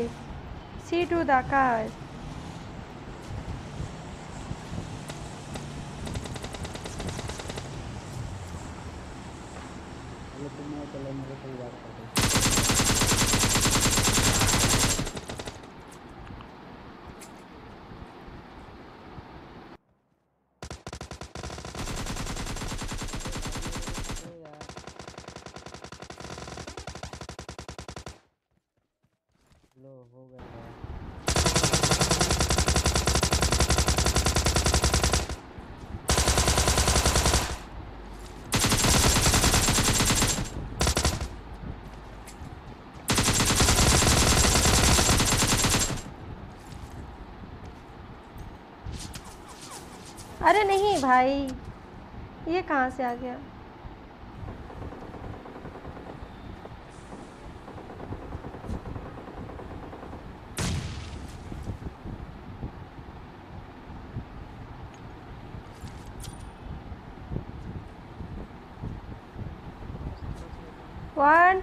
place. See to the car. तुम्हें चलो मेरे कोई बात कर लो हो गया। अरे नहीं भाई ये कहाँ से आ गया One,